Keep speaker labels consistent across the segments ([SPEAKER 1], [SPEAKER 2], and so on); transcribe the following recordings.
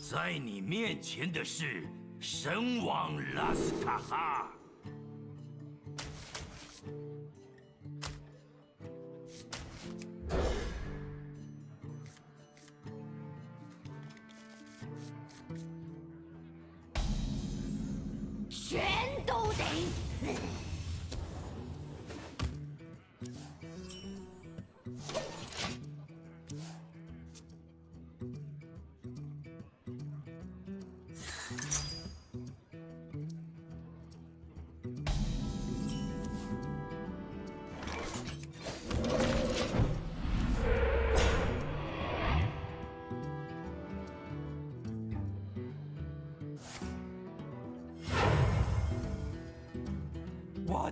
[SPEAKER 1] 在你面前的是神王拉斯塔哈。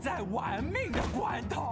[SPEAKER 2] 在玩命的关头。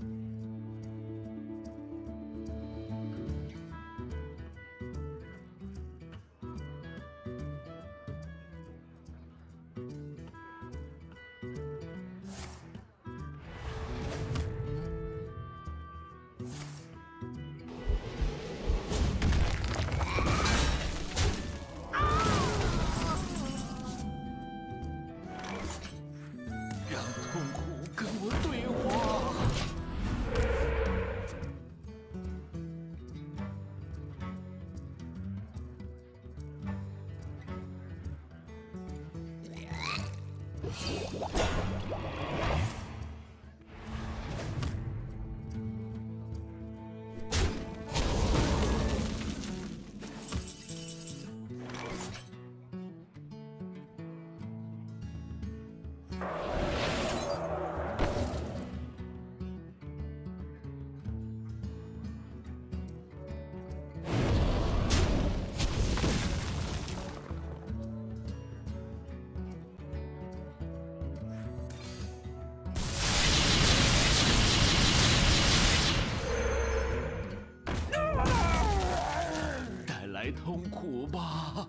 [SPEAKER 2] 苦吧。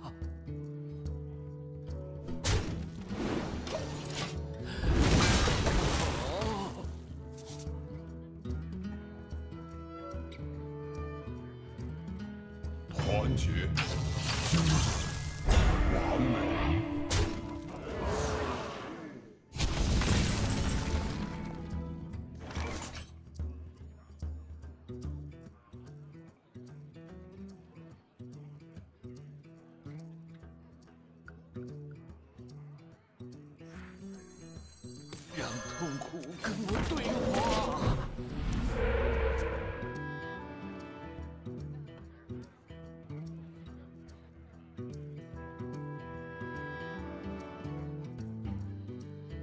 [SPEAKER 2] 团结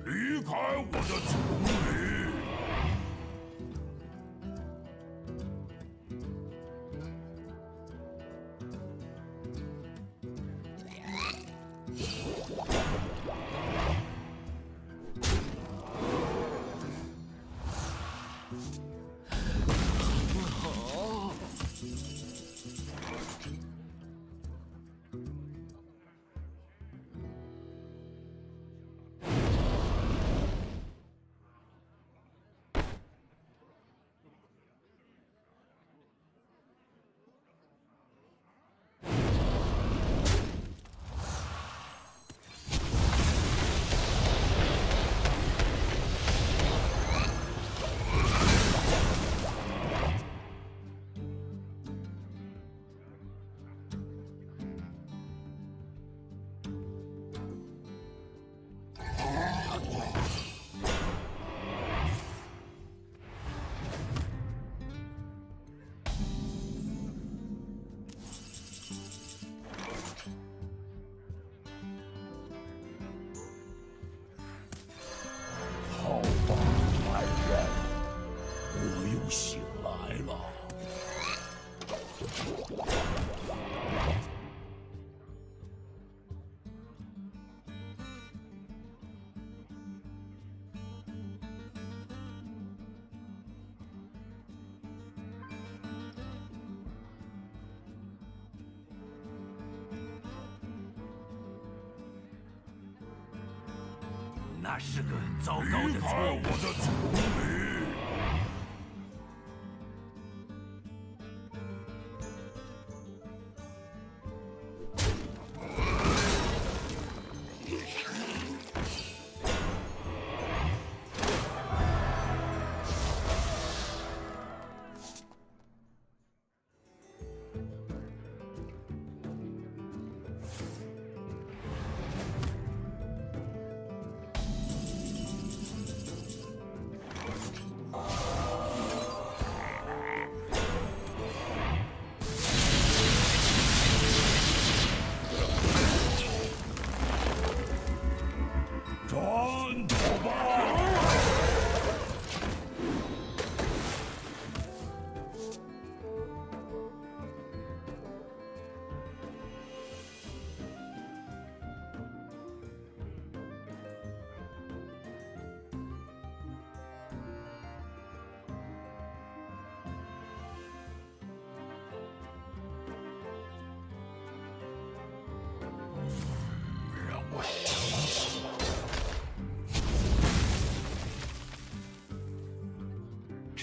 [SPEAKER 2] 离开我的主意那是个糟糕的错误。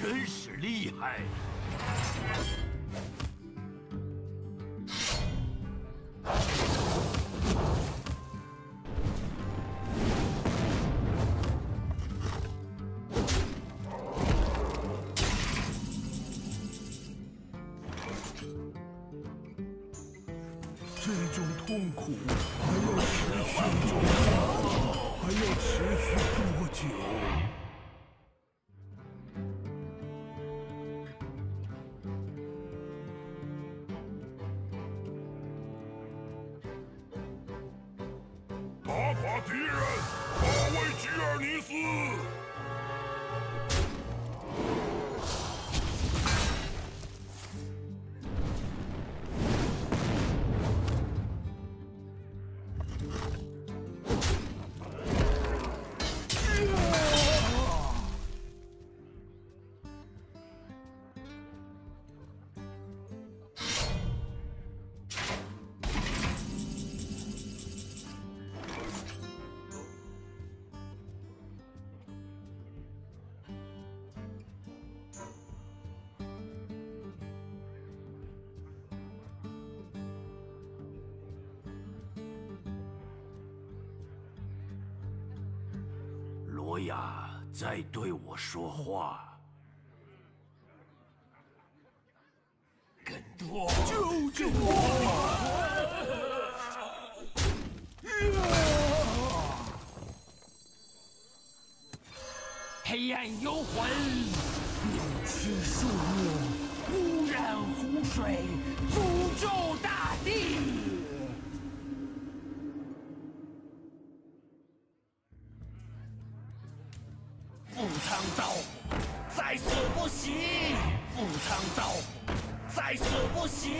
[SPEAKER 2] 真是厉害！罗亚在对我说话。
[SPEAKER 1] 更多，救救我！黑暗幽魂，扭曲树木，污染湖水，诅咒大地。汤蹈火，在所不惜；赴汤蹈火，在所不惜。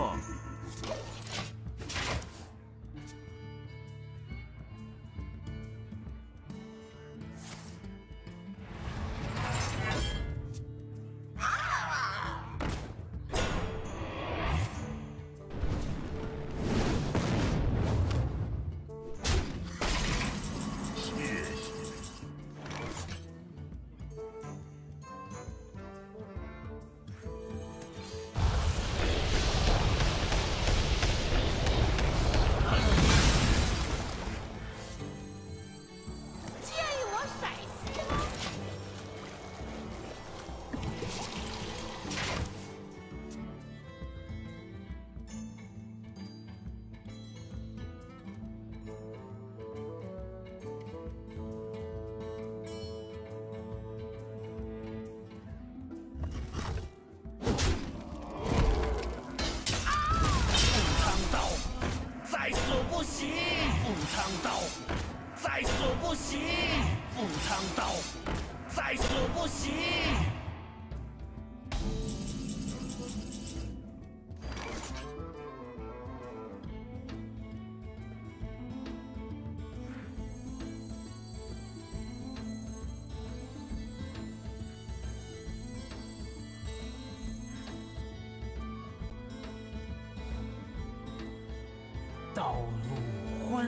[SPEAKER 1] 了。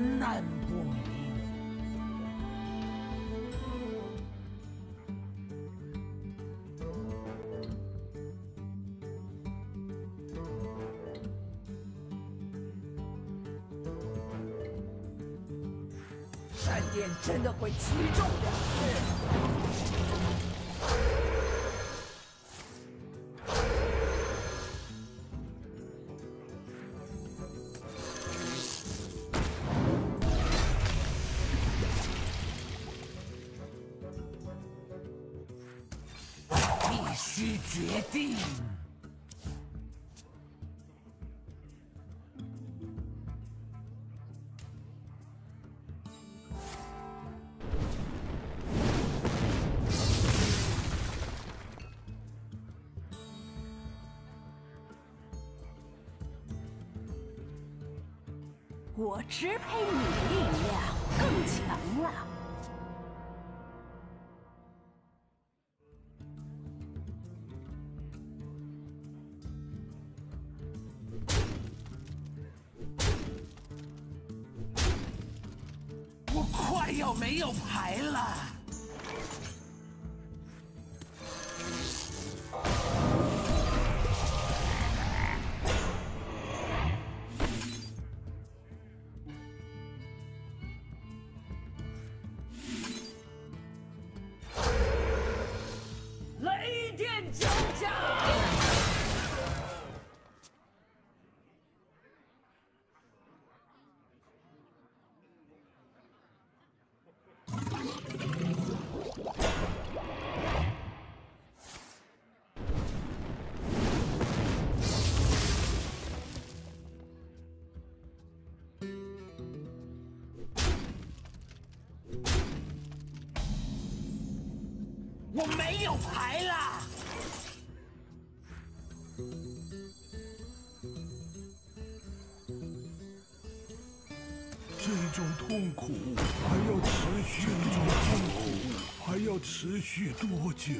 [SPEAKER 1] night.
[SPEAKER 3] 我支配你的力量更强了。
[SPEAKER 1] 我没有牌啦。
[SPEAKER 4] 这种痛苦还要持续这种痛苦还要持续多久？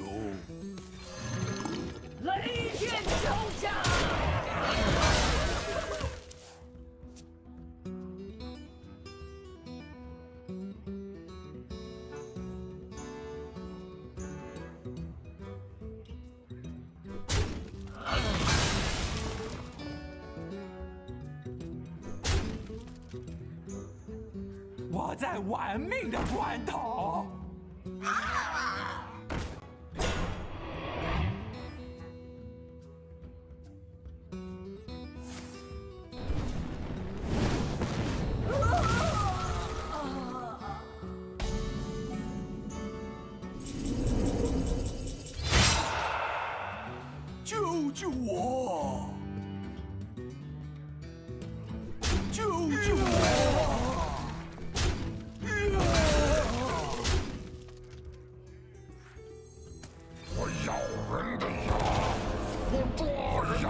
[SPEAKER 1] 在玩命的关头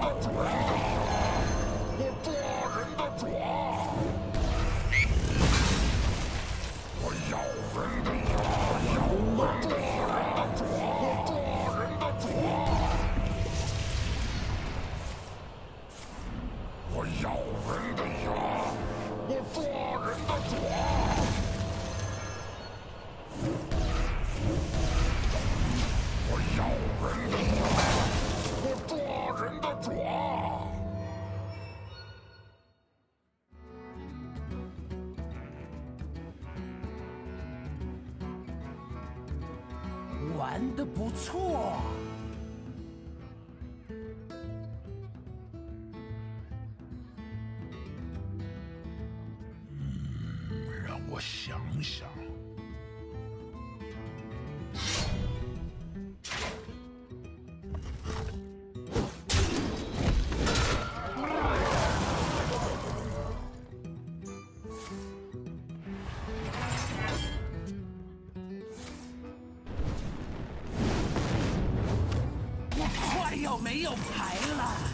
[SPEAKER 5] Wow.
[SPEAKER 1] 玩的不错。有牌了。